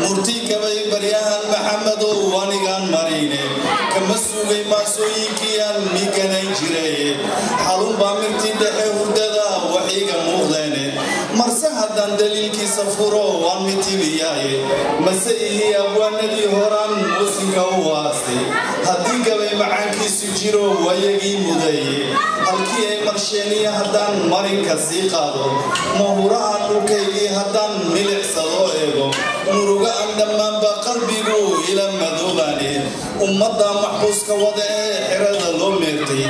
murtigabay baryahan maxamedow anigaan marine kama sugay maasooyinkiiaan miganayn jiraye xalun baa mirtii dhexe hurdada wax iiga muuqdeene marse haddaan daliilkiisa furo waan mitibiyaaye mase ihii abwaanadii horaan muusinka u haastay haddii gabay macaankiisu jiro wayagii mudaye halkii ay marsheeniya haddaan marinka sii qaado mahuraha dhulkaygii haddaan milicsado aan dhammaanba qalbigu ila madoobaane. Ummadda maxbuuska wada ee xerada loo meertay.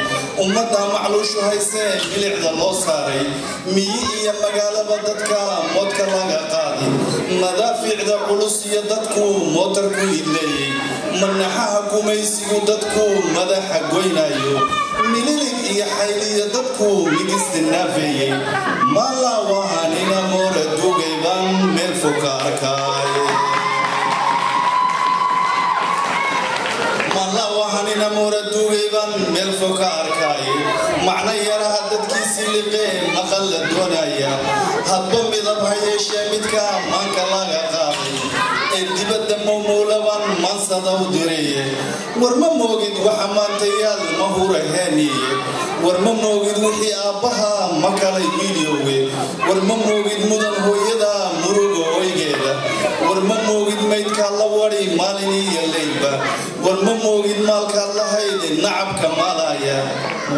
Ummadda macluushu haysee milicda loo saaray. Miyi iyo magaalaba dadka moodka laga qaaday madaafiicda culus iyo dadku mootarku idleeyey manaxaha gumaysigu dadku madaxa goynayo mililig iyo xayliyo dadku migisdinaafeeyey maalaa wahanina moora duugay baan meel foka arkaay wahanina moora duugayban meel fog ka arkaaye macno yaraha dadkiisii liqee maqal la doonaya. Hadba midab ha yeeshee midka maanka laga qaaday. Ee dibadda mawmuulaban mansada u direye war ma moogid waxa maantayaal ma huraheeniye war ma moogid wixii aabbaha ma kalay wiilyowe war ma moogid mudan hooyada muruga oygeeda war ma moogid maydkaa la wadi maalin iyo leydba war ma moogid maalkaad lahayd nacabka maalaya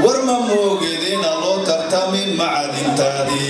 war ma moogid ina loo tartami macadintaadii